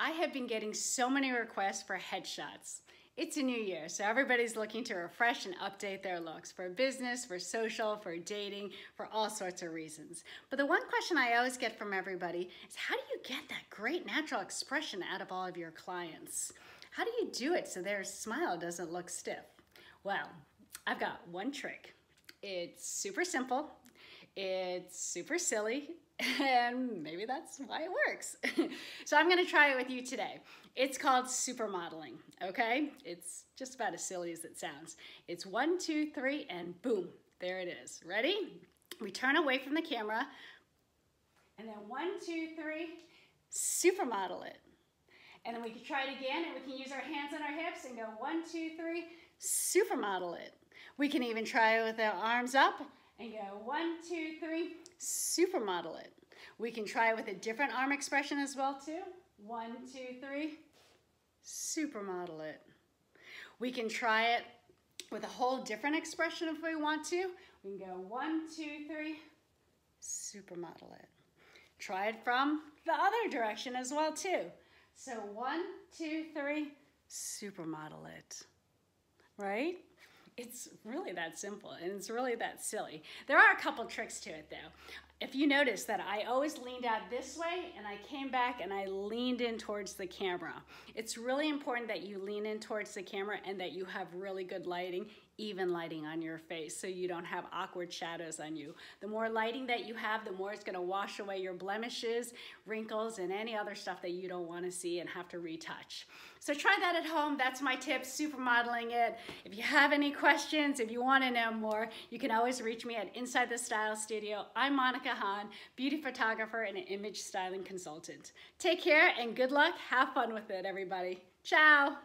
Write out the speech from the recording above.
I have been getting so many requests for headshots. It's a new year, so everybody's looking to refresh and update their looks for business, for social, for dating, for all sorts of reasons. But the one question I always get from everybody is how do you get that great natural expression out of all of your clients? How do you do it so their smile doesn't look stiff? Well, I've got one trick. It's super simple, it's super silly, and maybe that's why it works. so I'm gonna try it with you today. It's called supermodeling, okay? It's just about as silly as it sounds. It's one, two, three, and boom, there it is. Ready? We turn away from the camera, and then one, two, three, supermodel it. And then we can try it again, and we can use our hands on our hips and go one, two, three, supermodel it. We can even try it with our arms up and go one, two, three, supermodel it. We can try it with a different arm expression as well too. One, two, three, supermodel it. We can try it with a whole different expression if we want to. We can go one, two, three, supermodel it. Try it from the other direction as well too. So one, two, three, supermodel it, right? It's really that simple and it's really that silly. There are a couple tricks to it though. If you notice that I always leaned out this way and I came back and I leaned in towards the camera. It's really important that you lean in towards the camera and that you have really good lighting, even lighting on your face so you don't have awkward shadows on you. The more lighting that you have, the more it's gonna wash away your blemishes, wrinkles, and any other stuff that you don't wanna see and have to retouch. So try that at home. That's my tip, supermodeling it. If you have any questions, if you wanna know more, you can always reach me at Inside the Style Studio. I'm Monica Hahn, beauty photographer and an image styling consultant. Take care and good luck. Have fun with it, everybody. Ciao.